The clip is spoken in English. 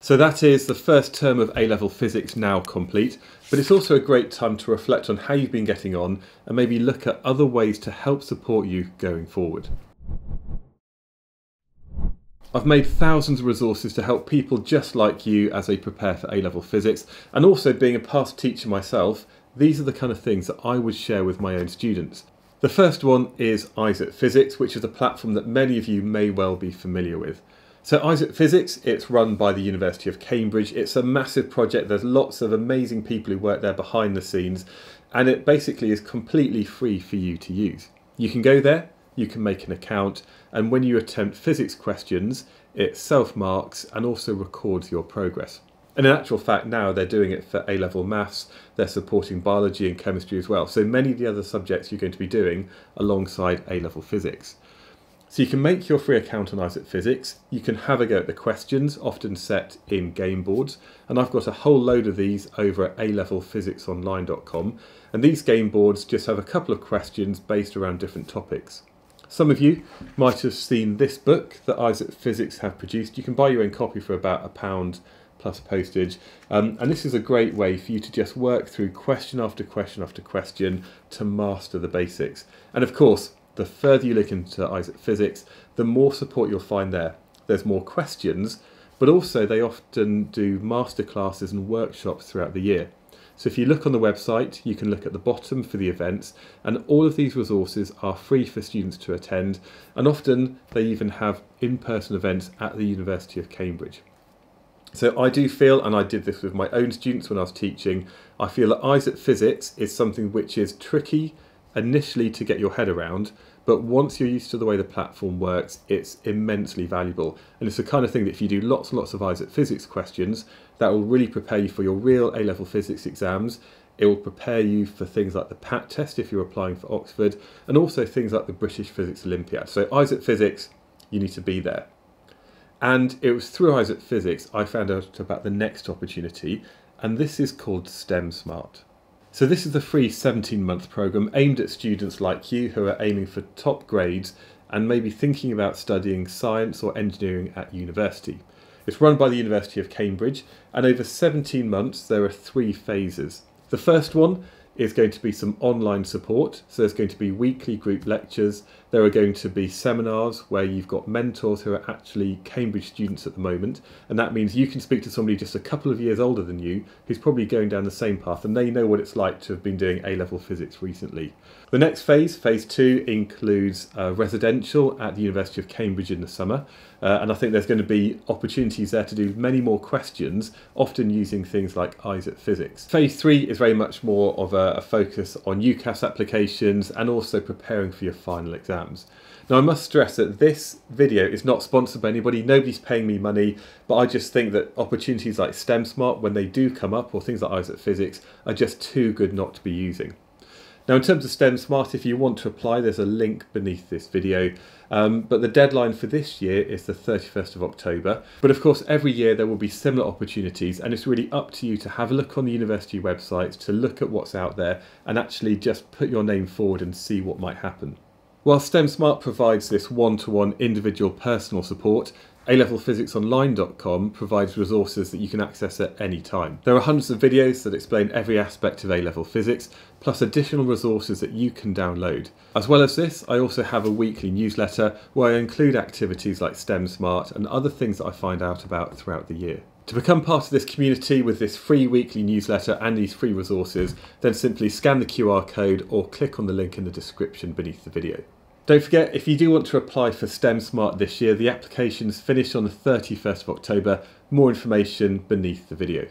So that is the first term of A-level physics now complete, but it's also a great time to reflect on how you've been getting on and maybe look at other ways to help support you going forward. I've made thousands of resources to help people just like you as they prepare for A-level physics, and also being a past teacher myself, these are the kind of things that I would share with my own students. The first one is Isaac Physics, which is a platform that many of you may well be familiar with. So Isaac Physics, it's run by the University of Cambridge. It's a massive project. There's lots of amazing people who work there behind the scenes, and it basically is completely free for you to use. You can go there, you can make an account, and when you attempt physics questions, it self-marks and also records your progress. And in actual fact, now they're doing it for A-level maths, they're supporting biology and chemistry as well. So many of the other subjects you're going to be doing alongside A-level physics. So you can make your free account on Isaac Physics. You can have a go at the questions, often set in game boards. And I've got a whole load of these over at alevelphysicsonline.com. And these game boards just have a couple of questions based around different topics. Some of you might have seen this book that Isaac Physics have produced. You can buy your own copy for about a pound plus postage. Um, and this is a great way for you to just work through question after question after question to master the basics. And of course, the further you look into Isaac Physics, the more support you'll find there. There's more questions, but also they often do masterclasses and workshops throughout the year. So if you look on the website, you can look at the bottom for the events, and all of these resources are free for students to attend, and often they even have in-person events at the University of Cambridge. So I do feel, and I did this with my own students when I was teaching, I feel that Isaac Physics is something which is tricky initially to get your head around, but once you're used to the way the platform works, it's immensely valuable. And it's the kind of thing that if you do lots and lots of Isaac Physics questions, that will really prepare you for your real A-level physics exams. It will prepare you for things like the PAT test if you're applying for Oxford, and also things like the British Physics Olympiad. So Isaac Physics, you need to be there. And it was through Isaac Physics I found out about the next opportunity, and this is called STEM Smart. So this is a free 17-month programme aimed at students like you who are aiming for top grades and maybe thinking about studying science or engineering at university. It's run by the University of Cambridge and over 17 months there are three phases. The first one is going to be some online support. So there's going to be weekly group lectures. There are going to be seminars where you've got mentors who are actually Cambridge students at the moment. And that means you can speak to somebody just a couple of years older than you who's probably going down the same path and they know what it's like to have been doing A-level physics recently. The next phase, phase two, includes uh, residential at the University of Cambridge in the summer. Uh, and I think there's going to be opportunities there to do many more questions, often using things like Isaac Physics. Phase three is very much more of a, a focus on UCAS applications and also preparing for your final exams. Now I must stress that this video is not sponsored by anybody, nobody's paying me money, but I just think that opportunities like STEM Smart, when they do come up, or things like Isaac Physics, are just too good not to be using. Now in terms of STEM Smart, if you want to apply, there's a link beneath this video. Um, but the deadline for this year is the 31st of October. But of course, every year there will be similar opportunities and it's really up to you to have a look on the university websites, to look at what's out there and actually just put your name forward and see what might happen. While STEM Smart provides this one-to-one -one individual personal support, A-levelphysicsonline.com provides resources that you can access at any time. There are hundreds of videos that explain every aspect of A-level physics, plus additional resources that you can download. As well as this, I also have a weekly newsletter where I include activities like STEM Smart and other things that I find out about throughout the year. To become part of this community with this free weekly newsletter and these free resources, then simply scan the QR code or click on the link in the description beneath the video. Don't forget, if you do want to apply for STEM Smart this year, the applications finish on the 31st of October. More information beneath the video.